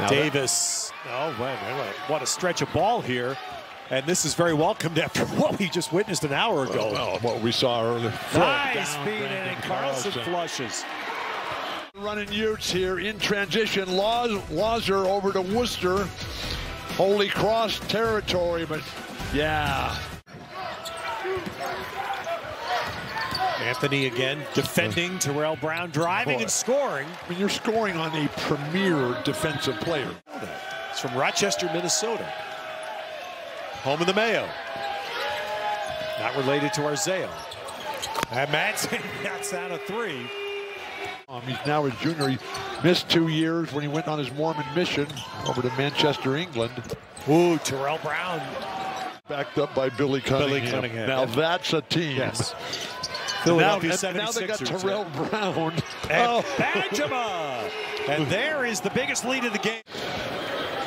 Now Davis. Oh, wait, wait, wait. What a stretch of ball here. And this is very welcomed after what we just witnessed an hour ago. Well, what we saw earlier. nice Down, speed Branden and Carlson Carlson. flushes. Running Utes here in transition. Laws, Lazar over to Worcester. Holy Cross territory, but yeah. Anthony again defending. Terrell Brown driving Boy. and scoring. I mean, you're scoring on a premier defensive player. It's from Rochester, Minnesota. Home of the Mayo. Not related to Arzeo. And Madsen knocks down a three. Um, he's now a junior. He missed two years when he went on his Mormon mission over to Manchester, England. Ooh, Terrell Brown. Backed up by Billy Cunningham. Cunningham. Now that's a team. Yes. And now, Philadelphia and now they got 76ers. Terrell Brown. And Oh. Benjamin. And there is the biggest lead of the game.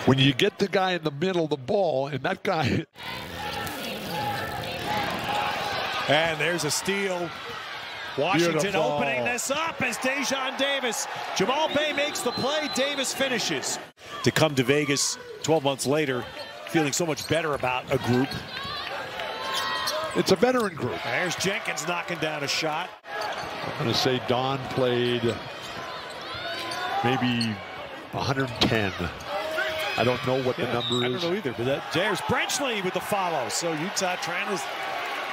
When you get the guy in the middle of the ball, and that guy, And there's a steal. Washington Beautiful. opening this up as Daejon Davis. Jamal Bey makes the play. Davis finishes. To come to Vegas 12 months later, feeling so much better about a group. It's a veteran group. There's Jenkins knocking down a shot. I'm going to say Don played maybe 110. I don't know what the number is. I don't know either, but that, there's Brenchley with the follow. So Utah trying to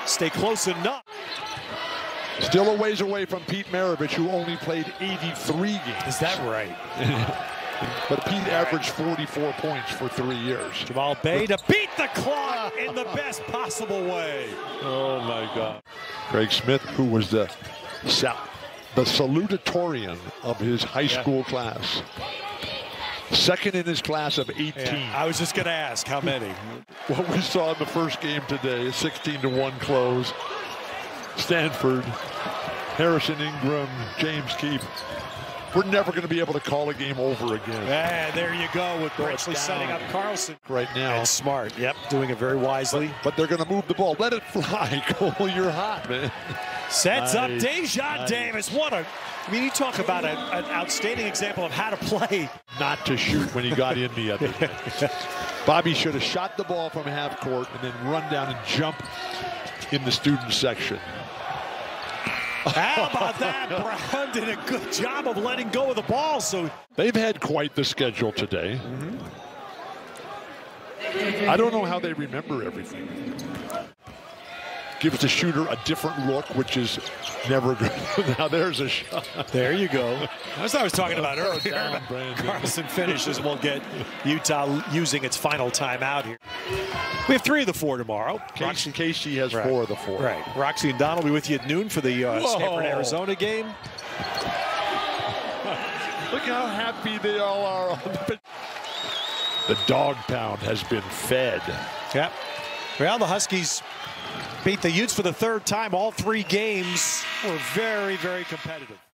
stay close enough. Still a ways away from Pete Maravich, who only played 83 games. Is that right? But Pete averaged 44 points for three years. Jamal Bey to beat the clock in the best possible way. Oh my God. Craig Smith, who was the the salutatorian of his high school class. Second in his class of 18. I was just going to ask how many. What we saw in the first game today, a 16 to 1 close. Stanford, Harrison Ingram, James Keefe. We're never going to be able to call a game over again And there you go with Throw it setting up Carlson. right now. And smart. Yep, doing it very wisely. But they're going to move the ball. Let it fly. Cole, you're hot, man. Sets up Nice. Daejon Nice. Davis. What a, I mean, you talk about a, an outstanding example of how to play. Not to shoot when he got in the other day. Bobby should have shot the ball from half court and then run down and jump in the student section. How about that? Brown did a good job of letting go of the ball. So They've had quite the schedule today. Mm-hmm. I don't know how they remember everything. Gives the shooter a different look, which is never good. now there's a shot. there you go. That's what I was talking about Throw earlier. it down, Branden. Carlson finishes. We'll get Utah using its final timeout here. We have three of the four tomorrow. Roxy Casey, Casey has Right. four of the four. Right. Roxy and Don will be with you at noon for the uh, Stanford Arizona game. Look how happy they all are. On the, the dog pound has been fed. Yep. Well, the Huskies beat the Utes for the third time. All three games were very, very competitive.